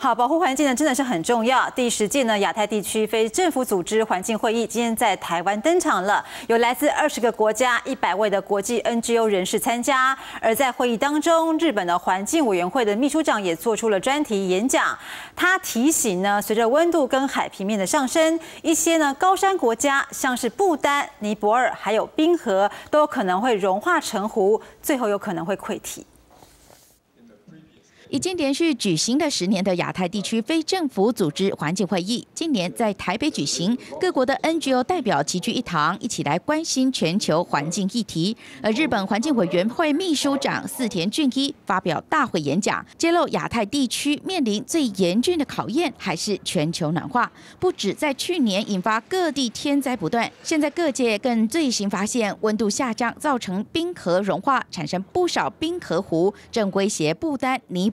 好，保护环境呢真的是很重要。第十届呢亚太地区非政府组织环境会议今天在台湾登场了，有来自二十个国家一百位的国际 NGO 人士参加。而在会议当中，日本的环境委员会的秘书长也做出了专题演讲。他提醒呢，随着温度跟海平面的上升，一些呢高山国家，像是不丹、尼泊尔还有冰河，都有可能会融化成湖，最后有可能会溃堤。已经连续举行了十年的亚太地区非政府组织环境会议，今年在台北举行，各国的 NGO 代表齐聚一堂，一起来关心全球环境议题。而日本环境委员会秘书长四田俊一发表大会演讲，揭露亚太地区面临最严峻的考验还是全球暖化，不止在去年引发各地天灾不断，现在各界更最新发现温度下降造成冰河融化，产生不少冰河湖，正威胁不丹、尼。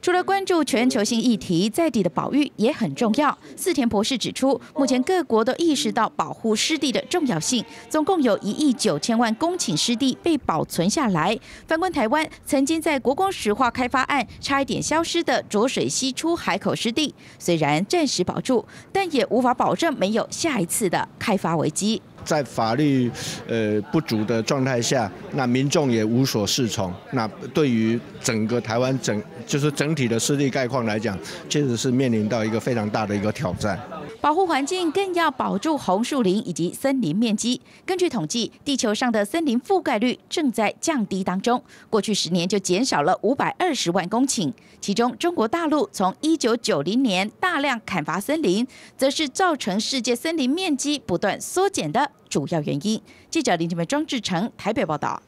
除了关注全球性议题，在地的保育也很重要。四田博士指出，目前各国都意识到保护湿地的重要性，总共有一亿九千万公顷湿地被保存下来。反观台湾，曾经在国光石化开发案差一点消失的浊水溪出海口湿地，虽然暂时保住，但也无法保证没有下一次的开发危机。在法律呃不足的状态下，那民众也无所适从。那对于整个台湾整就是整体的势力概况来讲，确实是面临到一个非常大的一个挑战。保护环境更要保住红树林以及森林面积。根据统计，地球上的森林覆盖率正在降低当中，过去十年就减少了五百二十万公顷。其中，中国大陆从一九九零年大量砍伐森林，则是造成世界森林面积不断缩减的主要原因。记者林志梅、庄志成台北报道。